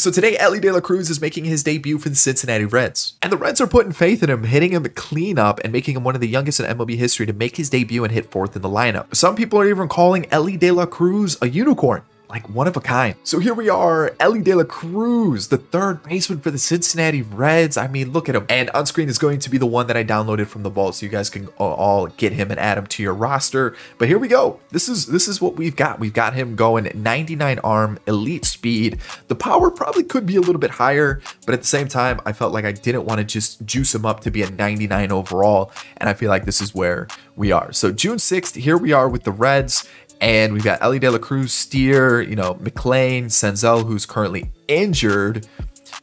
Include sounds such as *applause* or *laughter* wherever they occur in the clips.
So today, Elly De La Cruz is making his debut for the Cincinnati Reds. And the Reds are putting faith in him, hitting him clean up and making him one of the youngest in MLB history to make his debut and hit fourth in the lineup. Some people are even calling Elly De La Cruz a unicorn like one of a kind. So here we are, Elly De La Cruz, the third baseman for the Cincinnati Reds. I mean, look at him. And on screen is going to be the one that I downloaded from the vault, so you guys can all get him and add him to your roster. But here we go. This is this is what we've got. We've got him going 99 arm, elite speed. The power probably could be a little bit higher, but at the same time, I felt like I didn't want to just juice him up to be a 99 overall. And I feel like this is where we are. So June 6th, here we are with the Reds. And we've got Elly De La Cruz, Steer, you know, McLain, Senzel, who's currently injured.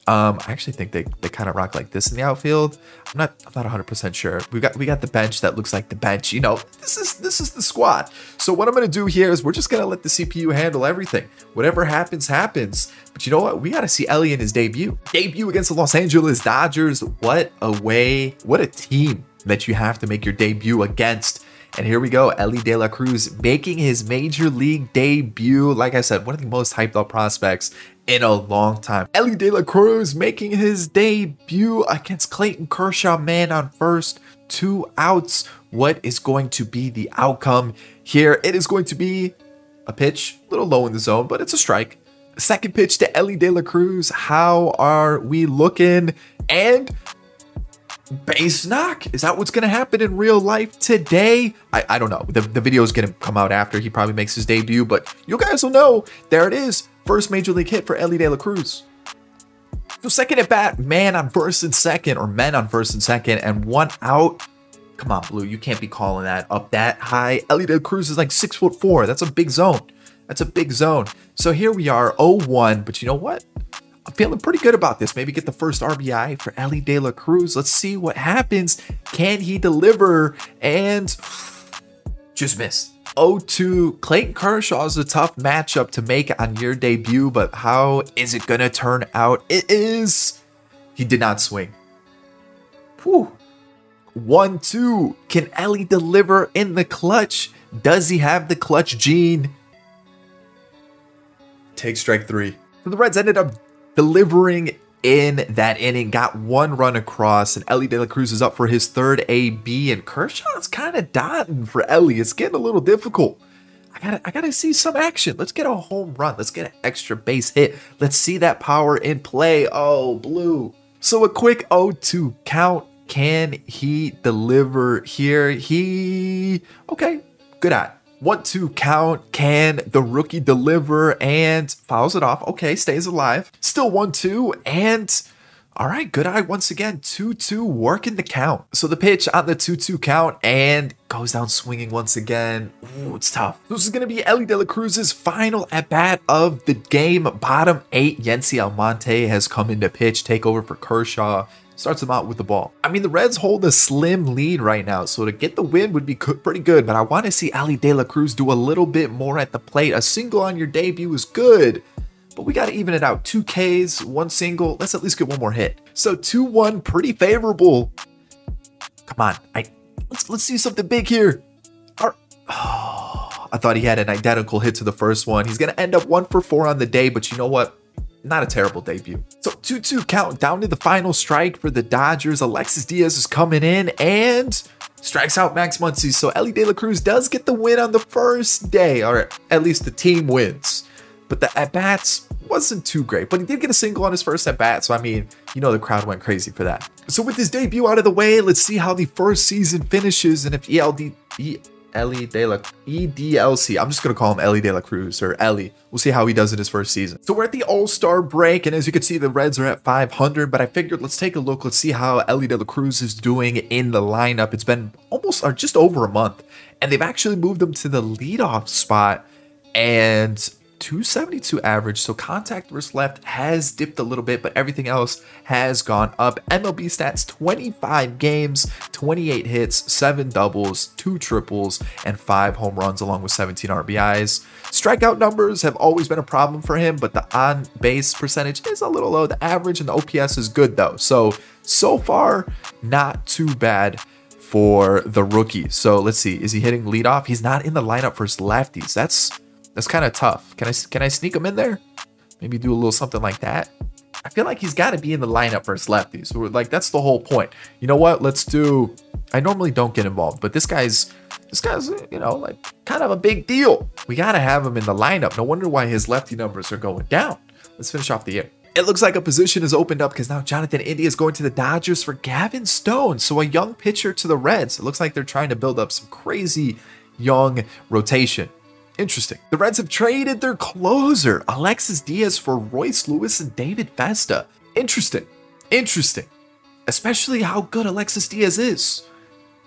Um, I actually think they, they kind of rock like this in the outfield. I'm not I'm not 100% sure. We got we got the bench that looks like the bench. You know, this is this is the squad. So what I'm gonna do here is we're just gonna let the CPU handle everything. Whatever happens, happens. But you know what? We gotta see Elly in his debut. Debut against the Los Angeles Dodgers. What a way! What a team that you have to make your debut against. And here we go, Elly De La Cruz making his major league debut. Like I said, one of the most hyped up prospects in a long time. Elly De La Cruz making his debut against Clayton Kershaw, man on first, two outs. What is going to be the outcome here? It is going to be a pitch, a little low in the zone, but it's a strike. Second pitch to Elly De La Cruz. How are we looking? And base knock. Is that what's going to happen in real life today? I, I don't know. The, the video is going to come out after he probably makes his debut, but you guys will know. There it is. First major league hit for Elly De La Cruz. So second at bat, man on first and second, or men on first and second, and one out. Come on, Blue. You can't be calling that up that high. Elly De La Cruz is like six foot four. That's a big zone. That's a big zone. So here we are, 0-1. But you know what? I'm feeling pretty good about this. Maybe get the first RBI for Elly De La Cruz. Let's see what happens. Can he deliver? And just missed. 0-2. Clayton Kershaw is a tough matchup to make on your debut, but how is it going to turn out? It is. He did not swing. Whew. 1-2. Can Elly deliver in the clutch? Does he have the clutch gene? Take strike three. The Reds ended up delivering in that inning, got one run across, and Elly De La Cruz is up for his third AB, and Kershaw's kind of dotting for Elly. It's getting a little difficult. I gotta, I gotta see some action. Let's get a home run. Let's get an extra base hit. Let's see that power in play. Oh, blue. So a quick 0-2 count. Can he deliver here? He, okay, good eye. One two count. Can the rookie deliver and fouls it off? Okay, stays alive. Still one two and. All right, good eye once again. 2 2 working the count. So the pitch on the 2 2 count and goes down swinging once again. Ooh, it's tough. This is going to be Elly De La Cruz's final at bat of the game. Bottom eight, Yency Almonte has come into pitch, take over for Kershaw starts them out with the ball. I mean, the Reds hold a slim lead right now, so to get the win would be pretty good, but I want to see Elly De La Cruz do a little bit more at the plate. A single on your debut is good, but we got to even it out. Two Ks, one single. Let's at least get one more hit. So 2-1, pretty favorable. Come on, I let's let's see something big here. Our, oh, *sighs* I thought he had an identical hit to the first one. He's gonna end up one for four on the day, but you know what? Not a terrible debut. So 2-2 count down to the final strike for the Dodgers. Alexis Diaz is coming in and strikes out Max Muncy. So Elly De La Cruz does get the win on the first day, or at least the team wins. But the at-bats wasn't too great, but he did get a single on his first at-bat, so I mean, you know the crowd went crazy for that. So with his debut out of the way, let's see how the first season finishes and if ELD, e Elly De La EDLC. I'm just gonna call him Elly De La Cruz or Elly. We'll see how he does in his first season. So we're at the All-Star break, and as you can see, the Reds are at 500. But I figured let's take a look. Let's see how Elly De La Cruz is doing in the lineup. It's been almost or just over a month, and they've actually moved him to the leadoff spot. And 272 average, so contact versus left has dipped a little bit, but everything else has gone up. MLB stats 25 games, 28 hits, 7 doubles, 2 triples, and 5 home runs, along with 17 RBIs. Strikeout numbers have always been a problem for him, but the on base percentage is a little low. The average and the OPS is good though, so so far, not too bad for the rookie. So let's see, is he hitting leadoff? He's not in the lineup for his lefties. That's that's kind of tough. Can I can I sneak him in there? Maybe do a little something like that. I feel like he's got to be in the lineup versus lefties. So like that's the whole point. You know what? Let's do. I normally don't get involved, but this guy's this guy's you know like kind of a big deal. We got to have him in the lineup. No wonder why his lefty numbers are going down. Let's finish off the year. It looks like a position has opened up because now Jonathan India is going to the Dodgers for Gavin Stone. So a young pitcher to the Reds. It looks like they're trying to build up some crazy young rotation. Interesting. The Reds have traded their closer, Alexis Diaz, for Royce Lewis and David Festa. Interesting. Interesting. Especially how good Alexis Diaz is.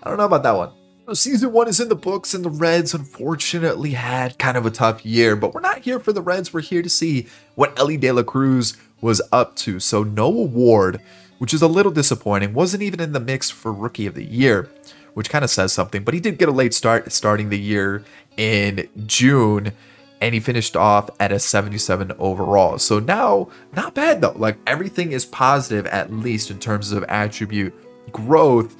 I don't know about that one. Season one is in the books, and the Reds unfortunately had kind of a tough year, but we're not here for the Reds. We're here to see what Elly De La Cruz was up to. So, no award, which is a little disappointing, wasn't even in the mix for Rookie of the Year, which kind of says something, but he did get a late start starting the year in June and he finished off at a 77 overall. So now, not bad though. Like everything is positive, at least in terms of attribute growth.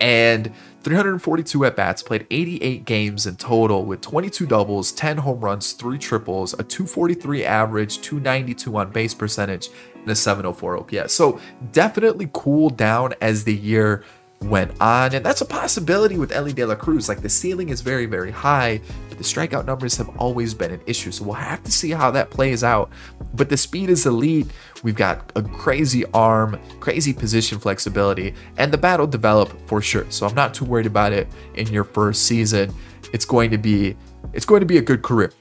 And 342 at bats, played 88 games in total with 22 doubles, 10 home runs, 3 triples, a 243 average, 292 on base percentage, and a 704 OPS. So definitely cooled down as the year went on. And that's a possibility with Elly De La Cruz. Like the ceiling is very, very high, but the strikeout numbers have always been an issue. So we'll have to see how that plays out. But the speed is elite. We've got a crazy arm, crazy position flexibility, and the battle develop for sure. So I'm not too worried about it in your first season. It's going to be it's going to be a good career.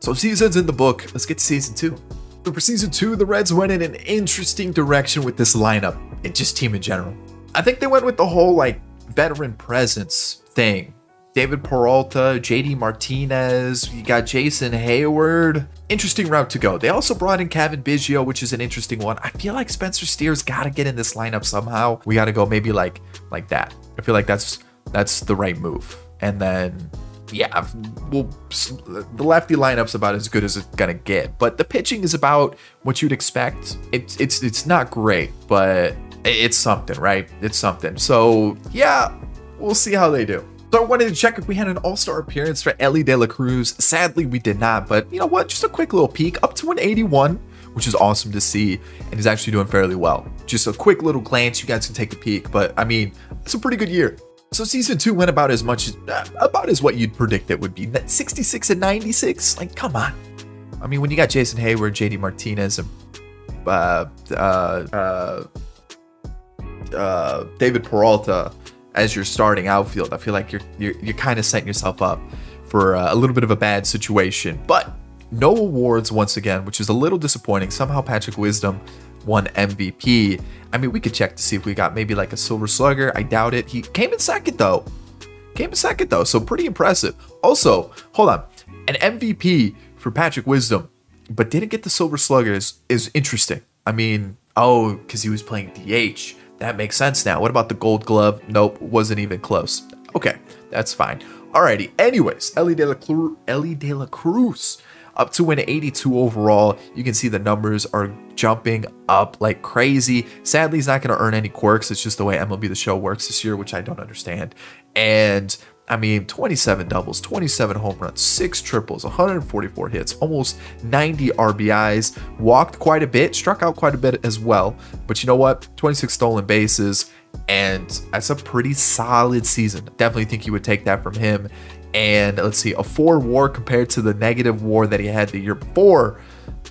So season's in the book. Let's get to season two. So for season two, the Reds went in an interesting direction with this lineup and just team in general. I think they went with the whole like veteran presence thing. David Peralta, JD Martinez, you got Jason Heyward. Interesting route to go. They also brought in Cavan Biggio, which is an interesting one. I feel like Spencer Steer's got to get in this lineup somehow. We got to go maybe like like that. I feel like that's that's the right move. And then yeah, well, the lefty lineup's about as good as it's gonna get, but the pitching is about what you'd expect. It's it's it's not great, but it's something, right? It's something. So yeah, we'll see how they do. So I wanted to check if we had an all-star appearance for Elly De La Cruz. Sadly, we did not, but you know what? Just a quick little peek up to an 81, which is awesome to see, and he's actually doing fairly well. Just a quick little glance, you guys can take a peek, but I mean, it's a pretty good year. So season two went about as much as, uh, about as what you'd predict it would be. That 66 and 96, like come on. I mean, when you got Jason Heyward, JD Martinez, and uh, uh, uh, uh, David Peralta as your starting outfield, I feel like you're you're, you're kind of setting yourself up for uh, a little bit of a bad situation. But no awards once again, which is a little disappointing. Somehow Patrick Wisdom won MVP. I mean, we could check to see if we got maybe like a Silver Slugger. I doubt it. He came in second though. Came in second though, so pretty impressive. Also, hold on, an MVP for Patrick Wisdom, but didn't get the Silver Slugger is, is interesting. I mean, oh, because he was playing DH. That makes sense now. What about the gold glove? Nope, wasn't even close. Okay, that's fine. Alrighty, anyways, Elly De La, Cruz, Elly De La Cruz up to an 82 overall. You can see the numbers are jumping up like crazy. Sadly, he's not going to earn any quirks. It's just the way MLB The Show works this year, which I don't understand. And I mean, 27 doubles, 27 home runs, 6 triples, 144 hits, almost 90 RBIs, walked quite a bit, struck out quite a bit as well. But you know what? 26 stolen bases, and that's a pretty solid season. Definitely think you would take that from him. And let's see, a 4 war compared to the negative war that he had the year before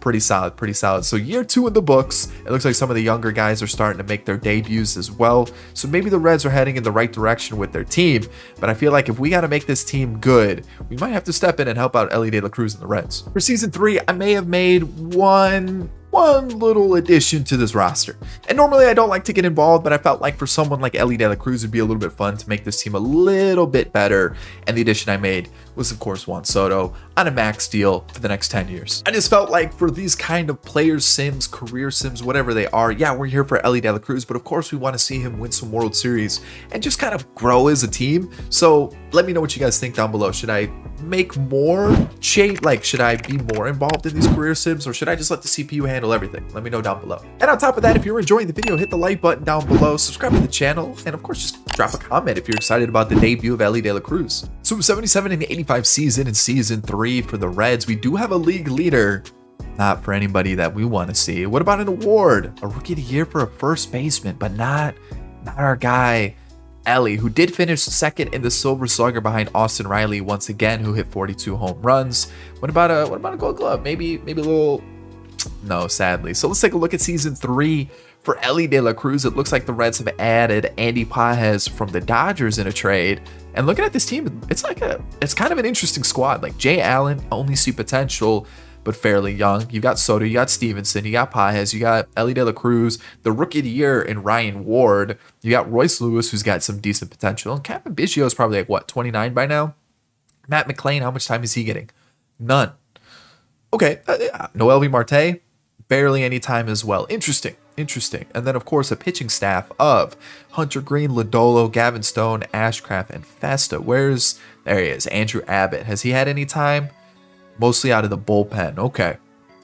pretty solid, pretty solid. So year two in the books, it looks like some of the younger guys are starting to make their debuts as well. So maybe the Reds are heading in the right direction with their team. But I feel like if we got to make this team good, we might have to step in and help out Elly De La Cruz and the Reds. For season three, I may have made one one little addition to this roster. And normally I don't like to get involved, but I felt like for someone like Elly De La Cruz, it'd be a little bit fun to make this team a little bit better. And the addition I made was, of course, Juan Soto on a max deal for the next 10 years. I just felt like for these kind of players, sims, career sims, whatever they are, yeah, we're here for Elly De La Cruz, but of course we want to see him win some World Series and just kind of grow as a team. So let me know what you guys think down below. Should I make more change? Like, should I be more involved in these career sims or should I just let the CPU handle everything? Let me know down below. And on top of that, if you're enjoying the video, hit the like button down below, subscribe to the channel, and of course, just drop a comment if you're excited about the debut of Elly De La Cruz. So 77 and 85 season in season three for the Reds, we do have a league leader not for anybody that we want to see. What about an award? A rookie of the year for a first baseman, but not not our guy Elly, who did finish second in the Silver Slugger behind Austin Riley once again, who hit 42 home runs. What about a what about a Gold Glove? Maybe maybe a little no, sadly. So let's take a look at season three for Elly De La Cruz. It looks like the Reds have added Andy Pages from the Dodgers in a trade. And looking at this team, it's like a it's kind of an interesting squad. Like Jay Allen, only see potential but fairly young. You got Soto, you got Stephenson, you got Pages, you got Elly De La Cruz, the rookie of the year in Ryan Ward. You got Royce Lewis, who's got some decent potential. And Cavan Biggio is probably like, what, 29 by now? Matt McLain, how much time is he getting? None. Okay, uh, uh Noelvi Marte, barely any time as well. Interesting, interesting. And then, of course, a pitching staff of Hunter Greene, Lodolo, Gavin Stone, Ashcraft, and Festa. Where's, there he is, Andrew Abbott. Has he had any time? mostly out of the bullpen. Okay.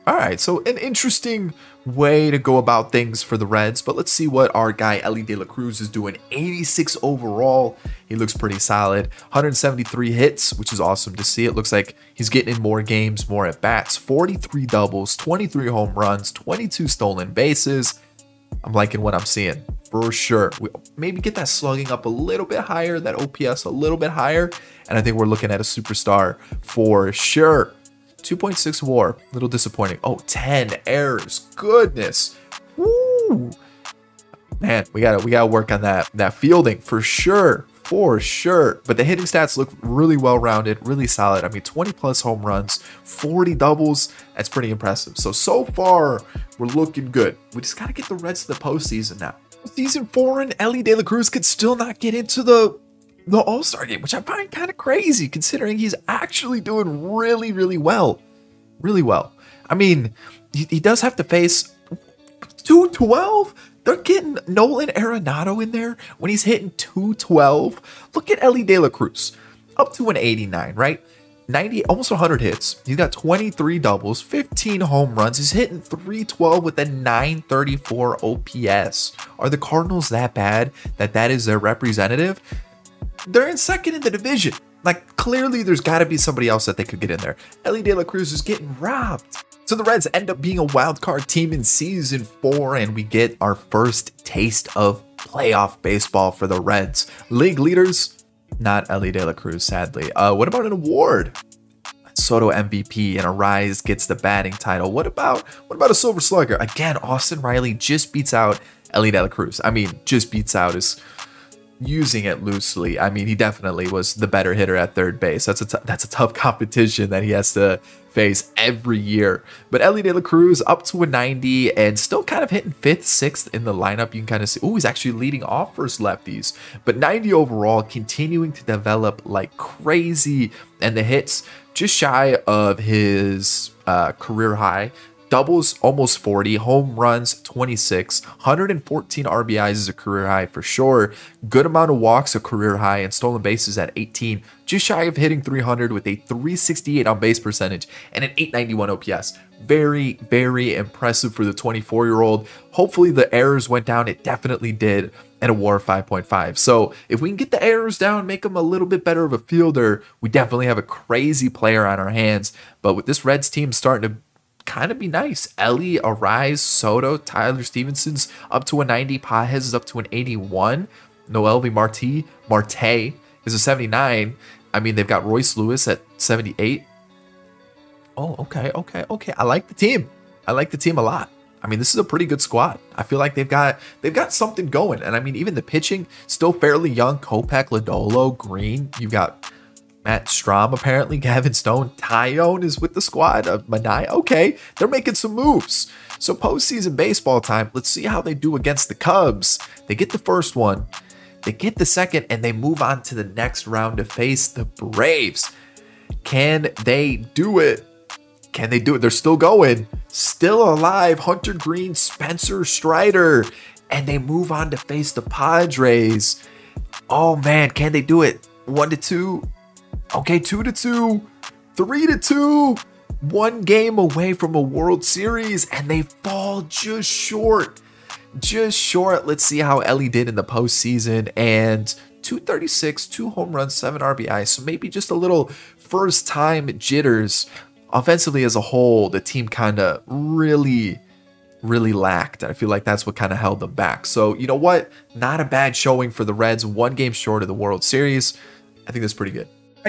All right, so an interesting way to go about things for the Reds, but let's see what our guy Elly De La Cruz is doing. 86 overall. He looks pretty solid. 173 hits, which is awesome to see. It looks like he's getting in more games, more at bats. 43 doubles, 23 home runs, 22 stolen bases. I'm liking what I'm seeing for sure. We maybe get that slugging up a little bit higher, that OPS a little bit higher, and I think we're looking at a superstar for sure. 2.6 war, little disappointing. Oh, 10 errors. Goodness. Woo. Man, we gotta we gotta work on that that fielding for sure. For sure. But the hitting stats look really well rounded, really solid. I mean, 20 plus home runs, 40 doubles. That's pretty impressive. So so far, we're looking good. We just gotta get the Reds to the postseason now. Season four and Elly De La Cruz could still not get into the the All Star game, which I find kind of crazy considering he's actually doing really, really well. Really well. I mean, he, he does have to face 212. They're getting Nolan Arenado in there when he's hitting 212. Look at Elly De La Cruz, up to an 89, right? 90, almost 100 hits. He's got 23 doubles, 15 home runs. He's hitting 312 with a 934 OPS. Are the Cardinals that bad that that is their representative? They're in second in the division. Like, clearly, there's got to be somebody else that they could get in there. Elly De La Cruz is getting robbed. So the Reds end up being a wild card team in season four, and we get our first taste of playoff baseball for the Reds. League leaders, not Elly De La Cruz, sadly. Uh, what about an award? Soto MVP and Arraez gets the batting title. What about what about a Silver Slugger? Again, Austin Riley just beats out Elly De La Cruz. I mean, just beats out is using it loosely. I mean, he definitely was the better hitter at third base. That's a t- that's a tough *laughs* competition that he has to face every year. But Elly De La Cruz up to a 90 and still kind of hitting fifth, sixth in the lineup. You can kind of see, oh, he's actually leading off first lefties. But 90 overall, continuing to develop like crazy. And the hits just shy of his uh, career high doubles almost 40, home runs 26, 114 RBIs is a career high for sure. Good amount of walks a career high and stolen bases at 18, just shy of hitting 300 with a 368 on base percentage and an 891 OPS. Very, very impressive for the 24 year old. Hopefully the errors went down. It definitely did and a WAR 5.5. So if we can get the errors down, make him a little bit better of a fielder, we definitely have a crazy player on our hands. But with this Reds team starting to kind of be nice. Elly, Arraez, Soto, Tyler Stephenson's up to a 90. Pages is up to an 81. Noelvi Marte, Marte is a 79. I mean, they've got Royce Lewis at 78. Oh, okay, okay, okay. I like the team. I like the team a lot. I mean, this is a pretty good squad. I feel like they've got they've got something going. And I mean, even the pitching still fairly young. Kopech, Lodolo, Greene. You've got Matt Strahm, apparently. *laughs* Gavin Stone. Tyone is with the squad. Uh, Manai. Okay, they're making some moves. So postseason baseball time. Let's see how they do against the Cubs. They get the first one. They get the second, and they move on to the next round to face the Braves. Can they do it? Can they do it? They're still going. Still alive. Hunter Greene, Spencer Strider. And they move on to face the Padres. Oh man, can they do it? One to two. Okay, two to two, three to two, one game away from a World Series, and they fall just short. Just short. Let's see how Elly did in the postseason. And 236, two home runs, seven RBI. So maybe just a little first time jitters offensively as a whole, the team kind of really, really lacked. I feel like that's what kind of held them back. So, you know what? Not a bad showing for the Reds, one game short of the World Series. I think that's pretty good.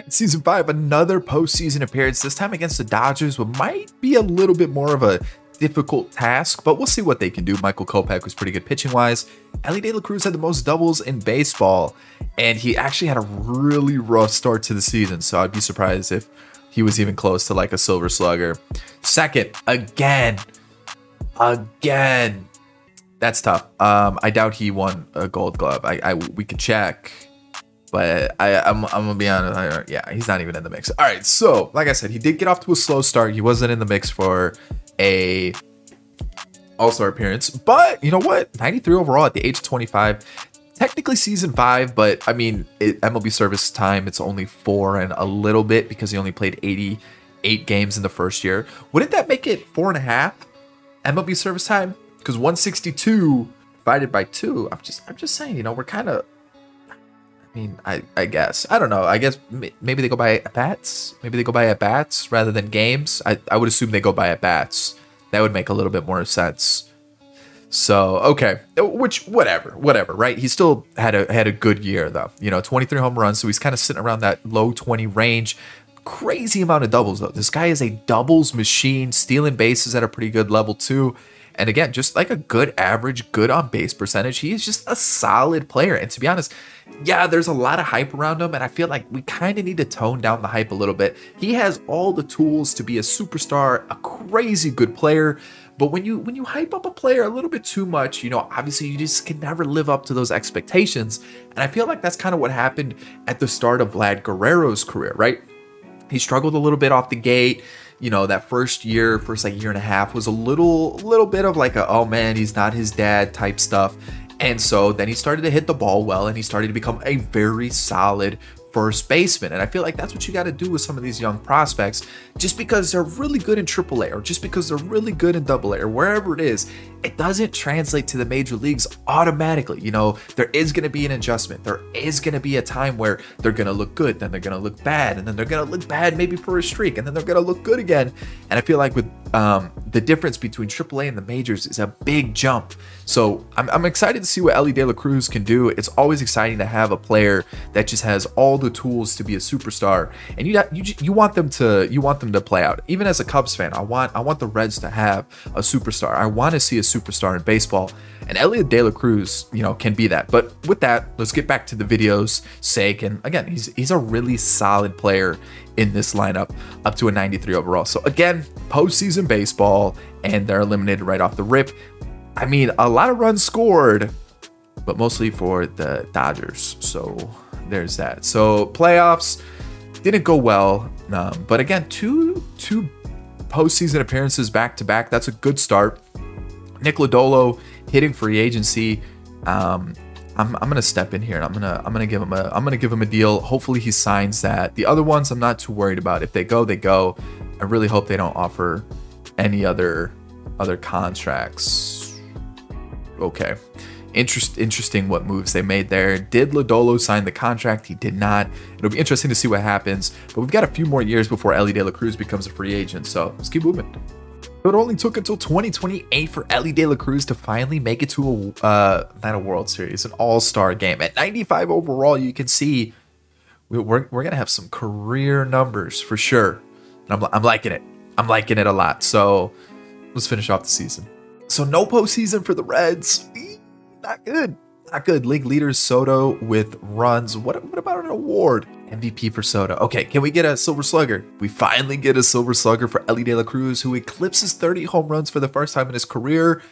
Season five, another postseason appearance, this time against the Dodgers, what might be a little bit more of a difficult task, but we'll see what they can do. Michael Kopech was pretty good pitching wise. Elly De La Cruz had the most doubles in baseball, and he actually had a really rough start to the season, so I'd be surprised if he was even close to like a silver slugger. Second, again, again, that's tough. Um, I doubt he won a gold glove. I, I we could check. But I, I'm, I'm gonna be honest. I, yeah, he's not even in the mix. All right, so like I said, he did get off to a slow start. He wasn't in the mix for a All-Star appearance, but you know what? 93 overall at the age of 25. Technically season five, but I mean, it, MLB service time, it's only four and a little bit because he only played 88 games in the first year. Wouldn't that make it four and a half MLB service time? Because 162 divided by two, I'm just, I'm just saying, you know, we're kind of I mean, I, I guess. I don't know. I guess maybe they go by at bats. Maybe they go by at bats rather than games. I, I would assume they go by at bats. That would make a little bit more sense. So okay, which whatever, whatever, right? He still had a had a good year though. You know, 23 home runs, so he's kind of sitting around that low 20 range. Crazy amount of doubles though. This guy is a doubles machine, stealing bases at a pretty good level too. And again, just like a good average, good on base percentage, he is just a solid player. And to be honest, yeah, there's a lot of hype around him, and I feel like we kind of need to tone down the hype a little bit. He has all the tools to be a superstar, a crazy good player. But when you when you hype up a player a little bit too much, you know, obviously you just can never live up to those expectations. And I feel like that's kind of what happened at the start of Vlad Guerrero's career, right? He struggled a little bit off the gate you know that first year first like year and a half was a little little bit of like a oh man he's not his dad type stuff and so then he started to hit the ball well and he started to become a very solid first baseman. And I feel like that's what you got to do with some of these young prospects. Just because they're really good in AAA or just because they're really good in AA or wherever it is, it doesn't translate to the major leagues automatically. You know, there is going to be an adjustment. There is going to be a time where they're going to look good, then they're going to look bad, and then they're going to look bad maybe for a streak, and then they're going to look good again. And I feel like with um, the difference between AAA and the majors is a big jump. So I'm, I'm excited to see what Elly De La Cruz can do. It's always exciting to have a player that just has all the tools to be a superstar, and you you you want them to you want them to play out. Even as a Cubs fan, I want I want the Reds to have a superstar. I want to see a superstar in baseball, and Elliot De La Cruz, you know, can be that. But with that, let's get back to the video's sake. And again, he's he's a really solid player in this lineup, up to a 93 overall. So again, postseason baseball, and they're eliminated right off the rip. I mean, a lot of runs scored, but mostly for the Dodgers. So there's that. So playoffs didn't go well, um, but again, two two postseason appearances back to back. That's a good start. Nick Lodolo hitting free agency. Um, I'm, I'm gonna step in here and I'm gonna I'm gonna give him a I'm gonna give him a deal. Hopefully he signs that. The other ones I'm not too worried about. If they go, they go. I really hope they don't offer any other other contracts. Okay. Interest, interesting what moves they made there. Did Lodolo sign the contract? He did not. It'll be interesting to see what happens, but we've got a few more years before Elly De La Cruz becomes a free agent, so let's keep moving. It only took until 2028 for Elly De La Cruz to finally make it to a, uh, not a World Series, an All-Star game. At 95 overall, you can see we're, we're going to have some career numbers for sure. And I'm, I'm liking it. I'm liking it a lot. So let's finish off the season. So no postseason for the Reds not good. Not good. League leaders Soto with runs. What, what about an award? MVP for Soto. Okay, can we get a Silver Slugger? We finally get a Silver Slugger for Elly De La Cruz, who eclipses 30 home runs for the first time in his career.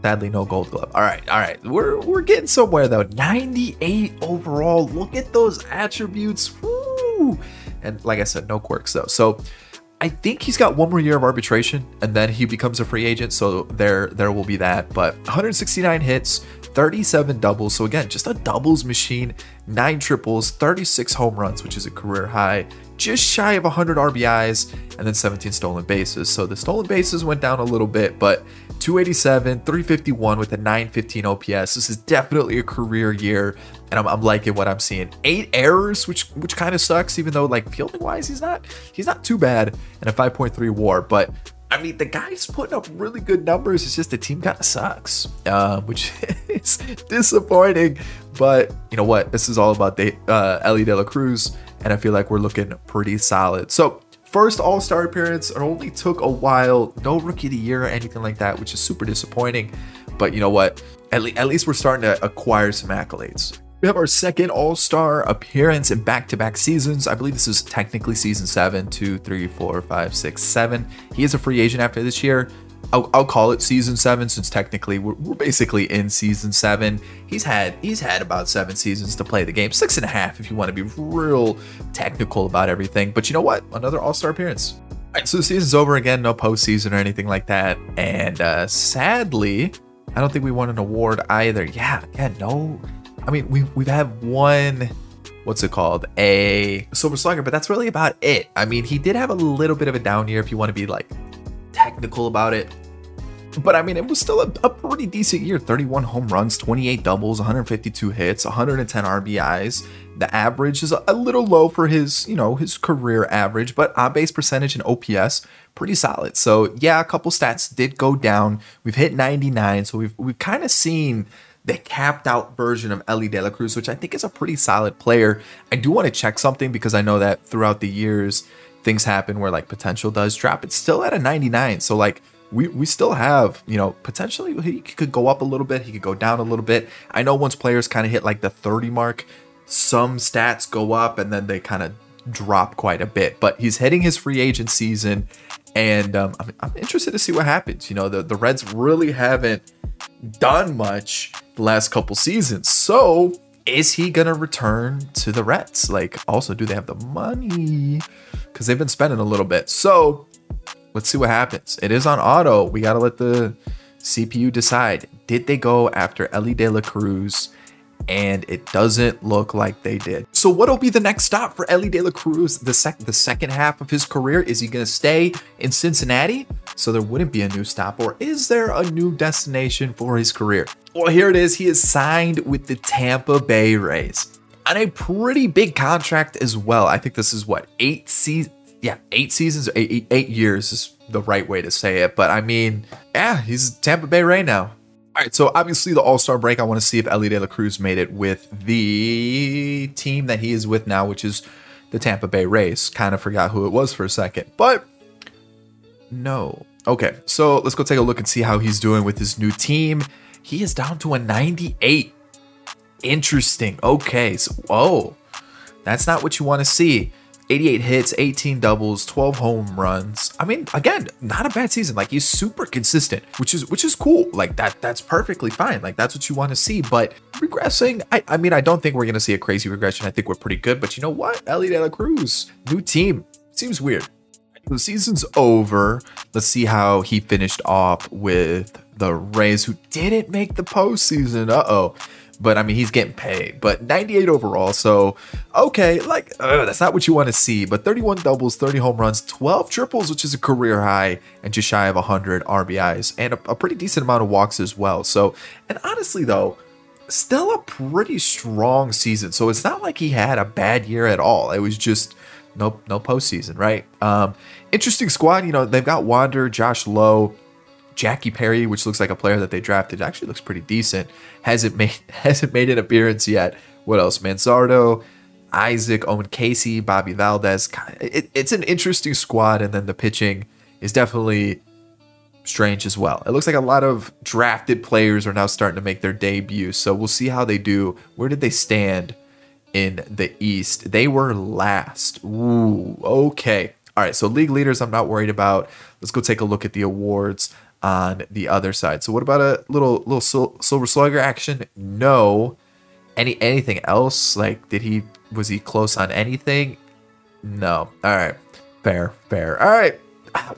Sadly, no gold glove. All right, all right. We're, we're getting somewhere, though. 98 overall. Look at those attributes. Woo! And like I said, no quirks, though. So I think he's got one more year of arbitration and then he becomes a free agent. So there, there will be that. But 169 hits, 37 doubles. So again, just a doubles machine, nine triples, 36 home runs, which is a career high, just shy of 100 RBIs and then 17 stolen bases. So the stolen bases went down a little bit, but 287, 351 with a 915 OPS. This is definitely a career year, and I'm, I'm liking what I'm seeing. Eight errors, which which kind of sucks, even though like fielding wise, he's not he's not too bad, and a 5.3 WAR. But I mean, the guy's putting up really good numbers. It's just the team kind of sucks, uh, *laughs* which is disappointing. But you know what? This is all about the, uh, Elly De La Cruz, and I feel like we're looking pretty solid. So first all-star appearance it only took a while no rookie of the year or anything like that which is super disappointing. But you know what? At, le at least we're starting to acquire some accolades. We have our second all-star appearance in back-to-back seasons. I believe this is technically season seven two three four five six seven. He is a free agent after this year I'll, I'll, call it season seven since technically we're, we're, basically in season seven. He's had he's had about seven seasons to play the game, six and a half if you want to be real technical about everything. But you know what? Another All Star appearance. All right, so the season's over again, no postseason or anything like that. And uh, sadly, I don't think we won an award either. Yeah, yeah, no. I mean, we we've had one what's it called? A Silver Slugger, but that's really about it. I mean, he did have a little bit of a down year if you want to be like technical about it. But I mean, it was still a, a, pretty decent year 31 home runs, 28 doubles, 152 hits, 110 RBIs. The average is a, little low for his, you know, his career average, but on base percentage and OPS, pretty solid. So, yeah, a couple stats did go down. We've hit 99, so we've, we've kind of seen the capped out version of Elly De La Cruz, which I think is a pretty solid player. I do want to check something because I know that throughout the years, things happen where like potential does drop. It's still at a 99. So like we, we still have, you know, potentially he could go up a little bit, he could go down a little bit. I know once players kind of hit like the 30 mark, some stats go up and then they kind of drop quite a bit. But he's hitting his free agent season, and um, I'm, I'm interested to see what happens. You know, the, the Reds really haven't done much the last couple seasons. So is he to return to the Reds? Like, also, do they have the money? Because they've been spending a little bit. So let's see what happens. It is on auto. We got to let the CPU decide. Did they go after Elly De La Cruz? And it doesn't look like they did. So what'll be the next stop for Elly De La Cruz? The, sec the second half of his career? Is he to stay in Cincinnati? So there wouldn't be a new stop. Or is there a new destination for his career? Well, here it is. He is signed with the Tampa Bay Rays on a pretty big contract as well. I think this is what eight seasons. Yeah, eight seasons, eight years is the right way to say it. But I mean, yeah, he's Tampa Bay Ray now. All right, so obviously the All Star break. I want to see if Elly De La Cruz made it with the team that he is with now, which is the Tampa Bay Rays. Kind of forgot who it was for a second, but no. Okay, so let's go take a look and see how he's doing with his new team. He is down to a 98. Interesting. Okay, so oh, that's not what you want to see. 88 hits, 18 doubles, 12 home runs. I mean, again, not a bad season. Like he's super consistent, which is which is cool. Like that that's perfectly fine. Like that's what you want to see. But regressing, I, I mean, I don't think we're gonna see a crazy regression. I think we're pretty good. But you know what? Elly De La Cruz, new team. Seems weird. The season's over. Let's see how he finished off with the Rays, who didn't make the postseason. Uh oh. But I mean, he's getting paid. But 98 overall. So, okay, like, uh, that's not what you want to see. But 31 doubles, 30 home runs, 12 triples, which is a career high, and just shy of 100 RBIs, and a, a pretty decent amount of walks as well. So, and honestly, though, still a pretty strong season. So it's not like he had a bad year at all. It was just no no postseason, right? Um, interesting squad. You know, they've got Wander, Josh Lowe, Jackie Perry, which looks like a player that they drafted, actually looks pretty decent. Hasn't *laughs* made hasn't made an appearance yet. What else? Mansardo, Isaac, Owen Casey, Bobby Valdez. It, it's an interesting squad, and then the pitching is definitely strange as well. It looks like a lot of drafted players are now starting to make their debut, so we'll see how they do. Where did they stand in the East? They were last. Ooh, okay. All right, so league leaders, I'm not worried about. Let's go take a look at the awards on the other side. So what about a little little sil silver slugger action? No. Any anything else? Like did he was he close on anything? No. All right. Fair, fair. All right.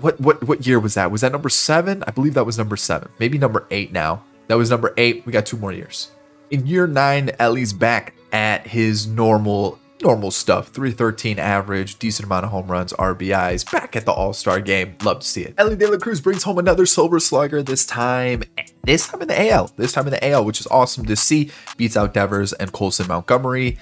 What what what year was that? Was that number 7? I believe that was number 7. Maybe number 8 now. That was number 8. We got two more years. In year 9, Elly's back at his normal normal stuff 313 average, decent amount of home runs, RBIs, back at the All Star game. Love to see it. Elly De La Cruz brings home another Silver Slugger this time, this time in the AL, this time in the AL, which is awesome to see. Beats out Devers and Colson Montgomery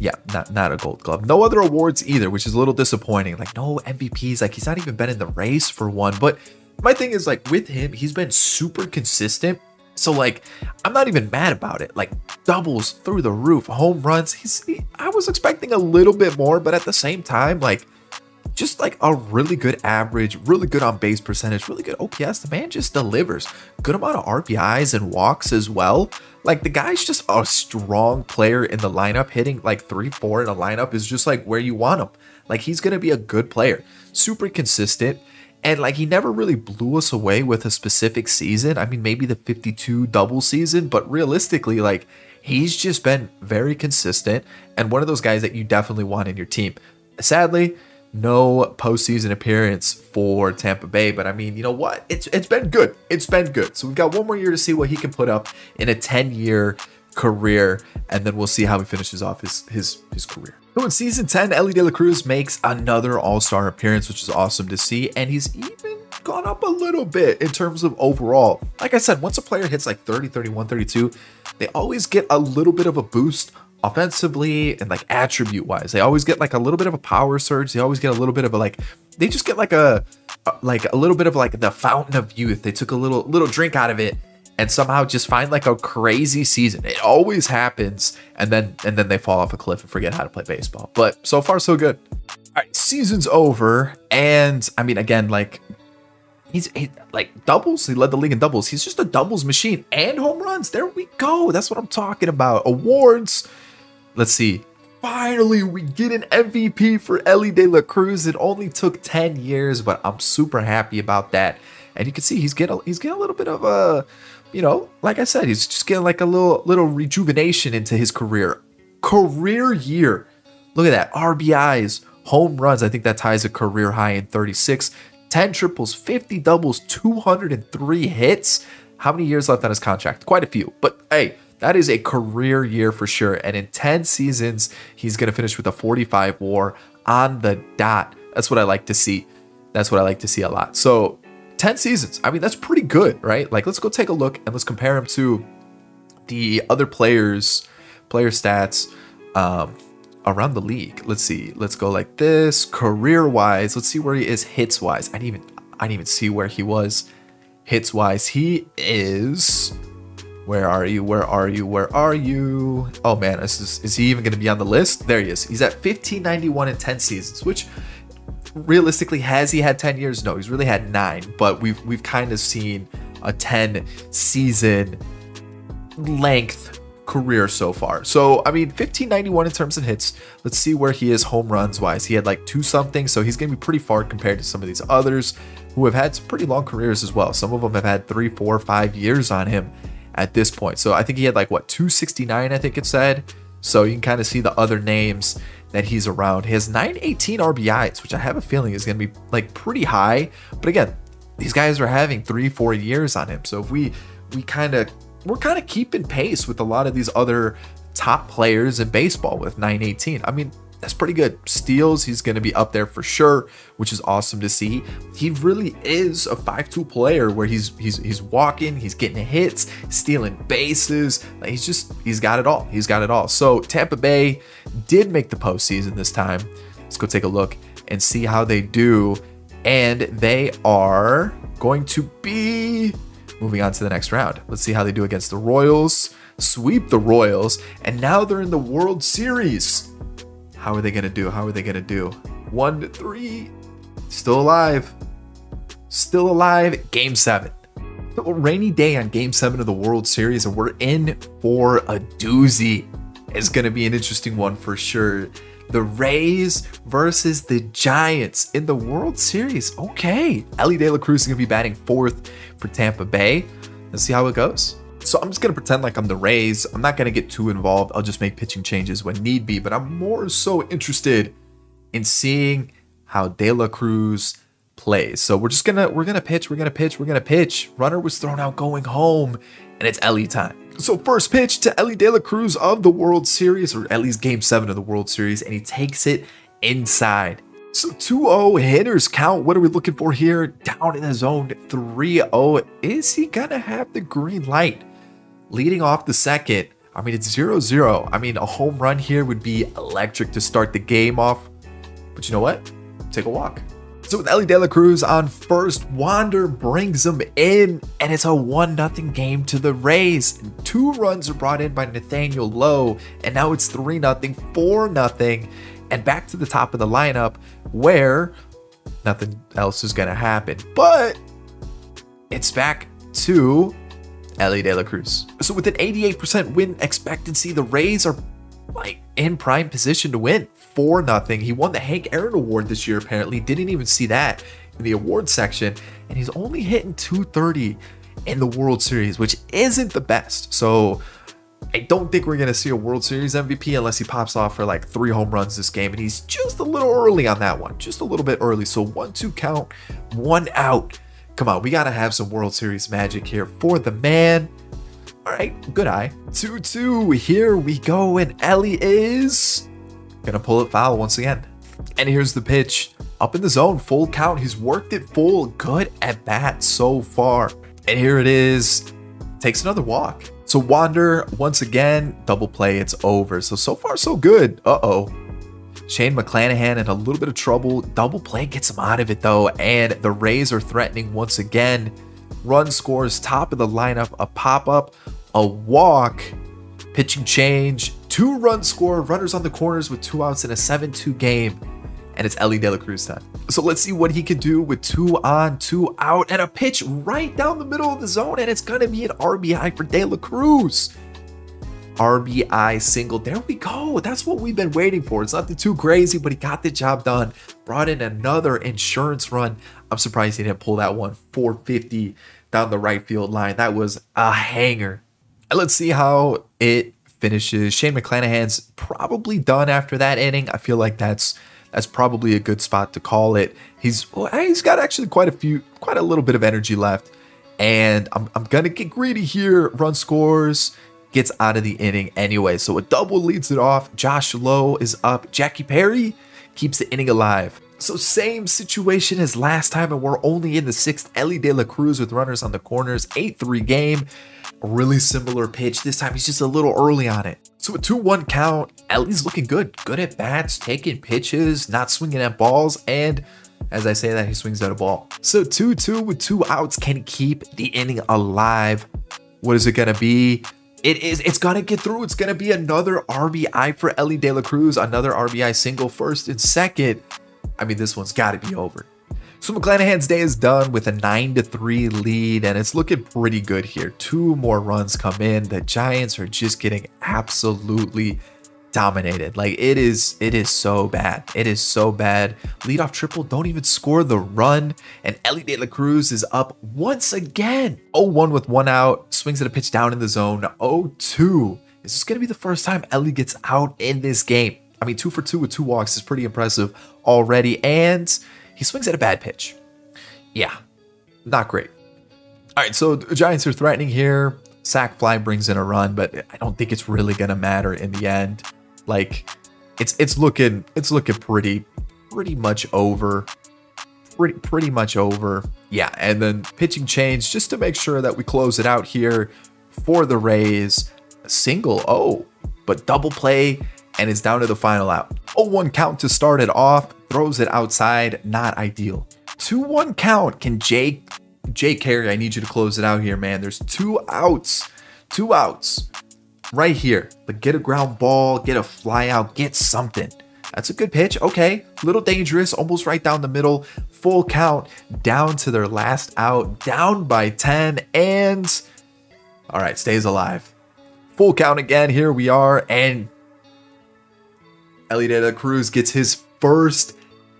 yeah, not not a gold glove. No other awards either, which is a little disappointing. Like no MVPs, like he's not even been in the race for one. But my thing is like with him, he's been super consistent. So like I'm not even mad about it. Like doubles through the roof, home runs. He's he, I was expecting a little bit more, but at the same time, like just like a really good average, really good on base percentage, really good OPS. The man just delivers. Good amount of RBIs and walks as well. Like the guy's just a strong player in the lineup. Hitting like 3 4 in a lineup is just like where you want him. Like he's going to be a good player. Super consistent. And like he never really blew us away with a specific season. I mean, maybe the 52 double season, but realistically, like he's just been very consistent and one of those guys that you definitely want in your team. Sadly, no postseason appearance for Tampa Bay, but I mean, you know what? It's it's been good. It's been good. So we've got one more year to see what he can put up in a 10-year career, and then we'll see how he finishes off his his his career. So in season 10, Elly De La Cruz makes another All-Star appearance, which is awesome to see, and he's even gone up a little bit in terms of overall. Like I said, once a player hits like 30, 31, 32, they always get a little bit of a boost offensively and like attribute wise. They always get like a little bit of a power surge. They always get a little bit of a like they just get like a like a little bit of like the fountain of youth. They took a little little drink out of it and somehow just find like a crazy season. It always happens and then and then they fall off a cliff and forget how to play baseball. But so far so good. All right, season's over and I mean again like He's he, like doubles. He led the league in doubles. He's just a doubles machine and home runs. There we go. That's what I'm talking about. Awards. Let's see. Finally, we get an MVP for Elly De La Cruz. It only took 10 years, but I'm super happy about that. And you can see he's getting he's getting a little bit of a, you know, like I said, he's just getting like a little little rejuvenation into his career. Career year. Look at that. RBIs, home runs. I think that ties a career high in 36. 10 triples, 50 doubles, 203 hits. How many years left on his contract? Quite a few. But hey, that is a career year for sure. And in 10 seasons, he's going to finish with a 45 war on the dot. That's what I like to see. That's what I like to see a lot. So 10 seasons. I mean, that's pretty good, right? Like, let's go take a look and let's compare him to the other players, player stats um, around the league. Let's see. Let's go like this. Career wise, let's see where he is hits wise. I didn't even I didn't even see where he was hits wise. He is where are you? Where are you? Where are you? Oh man, is, is he even going to be on the list? There he is. He's at 1591 in 10 seasons, which realistically has he had 10 years? No, he's really had 9, but we've we've kind of seen a 10 season length career so far. So, I mean, 1591 in terms of hits. Let's see where he is home runs wise. He had like two something, so he's going to be pretty far compared to some of these others who have had some pretty long careers as well. Some of them have had three, four, five years on him at this point. So I think he had like what 269, I think it said. So you can kind of see the other names that he's around. He has 918 RBIs, which I have a feeling is going to be like pretty high. But again, these guys are having three, four years on him. So if we we kind of we're kind of keeping pace with a lot of these other top players in baseball with 918. I mean, that's pretty good. Steals, he's going to be up there for sure, which is awesome to see. He really is a 5-2 player where he's he's he's walking, he's getting hits, stealing bases. Like he's just he's got it all. He's got it all. So Tampa Bay did make the postseason this time. Let's go take a look and see how they do. And they are going to be moving on to the next round. Let's see how they do against the Royals. Sweep the Royals, and now they're in the World Series. How are they to do? How are they to do? One to three. Still alive. Still alive. Game seven. A rainy day on game seven of the World Series, and we're in for a doozy. It's to be an interesting one for sure. The Rays versus the Giants in the World Series. Okay. Elly De La Cruz is to be batting fourth for Tampa Bay. Let's see how it goes. So I'm just going to pretend like I'm the Rays. I'm not going to get too involved. I'll just make pitching changes when need be, but I'm more so interested in seeing how De La Cruz plays. So we're just going to we're going to pitch, we're going to pitch, we're going to pitch. Runner was thrown out going home and it's Elly time. So first pitch to Elly De La Cruz of the World Series, or at least Game 7 of the World Series, and he takes it inside. So 2-0 hitters count. What are we looking for here? Down in the zone, 3-0. Is he going to have the green light? Leading off the second, I mean, it's 0-0. I mean, a home run here would be electric to start the game off. But you know what? Take a walk. So with Elly De La Cruz on first, Wander brings him in, and it's a 1-0 game to the Rays. Two runs are brought in by Nathaniel Lowe, and now it's 3-0, 4-0, and back to the top of the lineup where nothing else is going to happen. But it's back to Elly De La Cruz. So with an 88% win expectancy, the Rays are like in prime position to win. for nothing. He won the Hank Aaron Award this year, apparently. Didn't even see that in the award section. And he's only hitting 230 in the World Series, which isn't the best. So I don't think we're going to see a World Series MVP unless he pops off for like three home runs this game. And he's just a little early on that one, just a little bit early. So one, two count, one out. Come on, we got to have some World Series magic here for the man. All right, good eye. 2-2, here we go, and Elly is gonna pull it foul once again. And here's the pitch. Up in the zone, full count. He's worked it full. Good at bat so far. And here it is. Takes another walk. So Wander, once again, double play, it's over. So, so far so good. Uh-oh. Shane McClanahan in a little bit of trouble. Double play gets him out of it though. And the Rays are threatening once again. Run scores, top of the lineup, a pop-up a walk, pitching change, two run score, runners on the corners with two outs in a 7 2 game. And it's Elly De La Cruz time. So let's see what he can do with two on, two out, and a pitch right down the middle of the zone. And it's going to be an RBI for De La Cruz. RBI single. There we go. That's what we've been waiting for. It's nothing too crazy, but he got the job done. Brought in another insurance run. I'm surprised he didn't pull that one 450 down the right field line. That was a hanger. Let's see how it finishes. Shane McClanahan's probably done after that inning. I feel like that's that's probably a good spot to call it. He's he's got actually quite a few, quite a little bit of energy left, and I'm I'm gonna get greedy here. Run scores, gets out of the inning anyway. So a double leads it off. Josh Lowe is up. Jackie Perry keeps the inning alive. So same situation as last time, and we're only in the sixth. Elly De La Cruz with runners on the corners, 8-3 game. Really similar pitch. This time he's just a little early on it. So a 2-1 count, Elly's looking good. Good at bats, taking pitches, not swinging at balls, and as I say that, he swings at a ball. So 2-2 with two outs can keep the inning alive. What is it gonna be? It is, it's gonna get through. It's gonna be another RBI for Elly De La Cruz, another RBI single first and second. I mean, this one's got to be over. So McClanahan's day is done with a 9 to 3 lead, and it's looking pretty good here. Two more runs come in. The Giants are just getting absolutely dominated. Like it is, it is so bad. It is so bad. Leadoff triple, don't even score the run. And Elly De La Cruz is up once again. 0-1 with one out, swings at a pitch down in the zone. 0-2. This is gonna be the first time Elly gets out in this game. I mean, two for two with two walks is pretty impressive already. And he swings at a bad pitch. Yeah, not great. All right, so the Giants are threatening here. Sack fly brings in a run, but I don't think it's really gonna matter in the end. Like, it's it's looking it's looking pretty pretty much over. Pretty pretty much over. Yeah, and then pitching change just to make sure that we close it out here for the Rays. Single, oh, but double play and it's down to the final out. 0-1 count to start it off, throws it outside, not ideal. 2-1 count, can Jake, Jake Carey, I need you to close it out here, man. There's two outs, two outs right here. But get a ground ball, get a fly out, get something. That's a good pitch. Okay, little dangerous, almost right down the middle. Full count, down to their last out, down by 10, and all right, stays alive. Full count again. Here we are, and Elly De La Cruz gets his first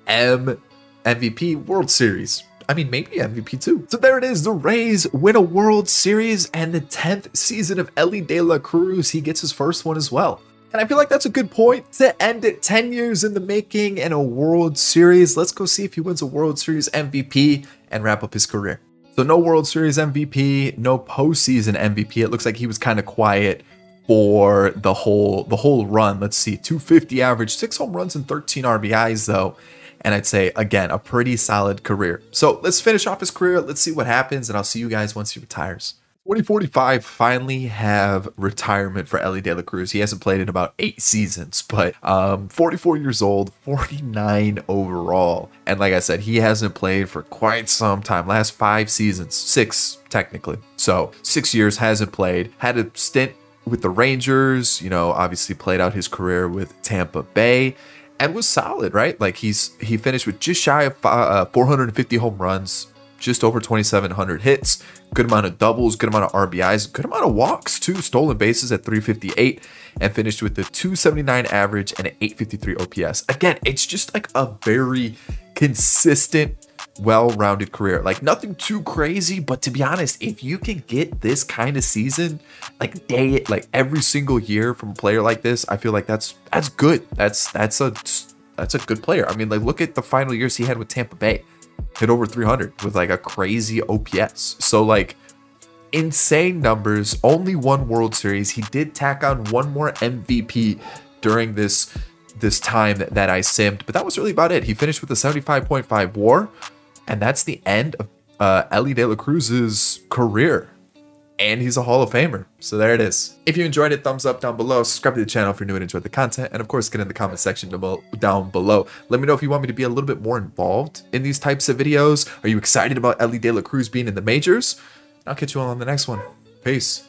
M MVP World Series. I mean, maybe MVP too. So there it is. The Rays win a World Series and the 10th season of Elly De La Cruz. He gets his first one as well. And I feel like that's a good point to end it 10 years in the making and a World Series. Let's go see if he wins a World Series MVP and wrap up his career. So no World Series MVP, no postseason MVP. It looks like he was kind of quiet for the whole the whole run. Let's see, 250 average, six home runs and 13 RBIs though. And I'd say again a pretty solid career. So let's finish off his career. Let's see what happens, and I'll see you guys once he retires. 2045 finally have retirement for Elly De La Cruz. He hasn't played in about eight seasons, but um, 44 years old, 49 overall. And like I said, he hasn't played for quite some time. Last five seasons, six technically. So six years hasn't played. Had a stint with the Rangers, you know, obviously played out his career with Tampa Bay and was solid, right? Like he's he finished with just shy of uh, 450 home runs, just over 2,700 hits, good amount of doubles, good amount of RBIs, good amount of walks too, stolen bases at 358, and finished with the 279 average and an 853 OPS. Again, it's just like a very consistent, well-rounded career. Like nothing too crazy, but to be honest, if you can get this kind of season, like day, like every single year from a player like this, I feel like that's that's good. That's that's a that's a good player. I mean, like look at the final years he had with Tampa Bay hit over 300 with like a crazy OPS. So like insane numbers, only one World Series. He did tack on one more MVP during this this time that, that I simmed, but that was really about it. He finished with a 75.5 WAR, and that's the end of uh, Elly De La Cruz's career and he's a Hall of Famer. So there it is. If you enjoyed it, thumbs up down below. Subscribe to the channel if you're new and enjoyed the content. And of course, get in the comment section down below. Let me know if you want me to be a little bit more involved in these types of videos. Are you excited about Elly De La Cruz being in the majors? I'll catch you all on the next one. Peace.